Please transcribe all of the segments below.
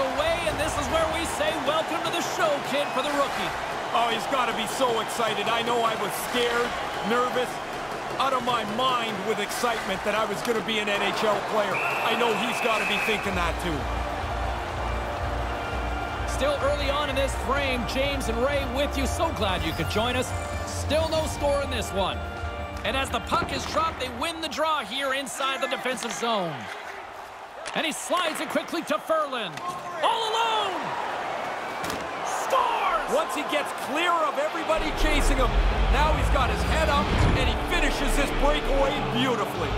away, and this is where we say welcome to the show, kid, for the rookie. Oh, he's got to be so excited. I know I was scared, nervous, out of my mind with excitement that I was going to be an NHL player. I know he's got to be thinking that too. Still early on in this frame, James and Ray with you. So glad you could join us. Still no score in this one. And as the puck is dropped, they win the draw here inside the defensive zone. And he slides it quickly to Ferland. All alone! Scores! Once he gets clear of everybody chasing him, now he's got his head up and he finishes his breakaway beautifully.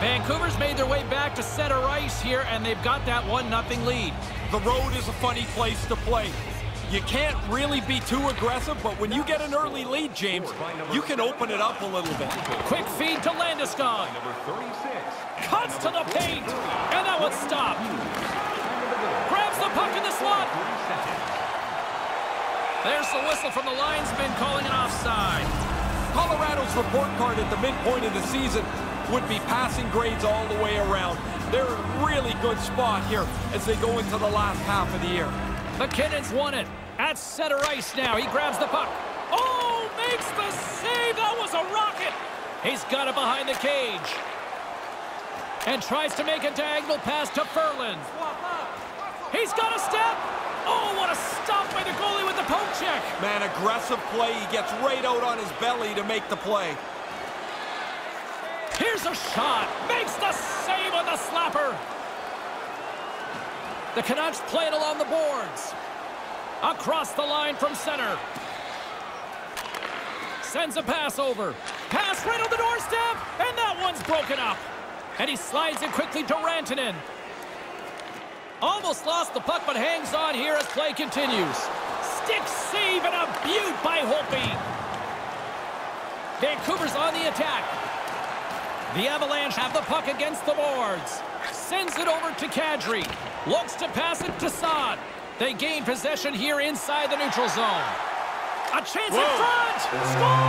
Vancouver's made their way back to center ice here, and they've got that 1-0 lead. The road is a funny place to play. You can't really be too aggressive, but when you get an early lead, James, you can open it up a little bit. Quick feed to Landeskog. Cuts to the paint, one's stopped. Grabs the puck in the slot. There's the whistle from the linesman calling an offside. Colorado's report card at the midpoint of the season would be passing grades all the way around. They're in a really good spot here as they go into the last half of the year. MacKinnon's won it. At center ice now. He grabs the puck. Oh, makes the save. That was a rocket. He's got it behind the cage. And tries to make a diagonal pass to Ferland. He's got a step. Oh, what a stop by the goalie with the poke check. Man, aggressive play. He gets right out on his belly to make the play. Here's a shot. Makes the save on the slapper. The Canucks play it along the boards. Across the line from center. Sends a pass over. Pass right on the doorstep, and that one's broken up. And he slides it quickly to Rantanen. Almost lost the puck, but hangs on here as play continues. Stick save and a beaut by Holtby. Vancouver's on the attack. The Avalanche have the puck against the boards. Sends it over to Kadri. Looks to pass it to Saad. They gain possession here inside the neutral zone. A chance Whoa. in front! Score!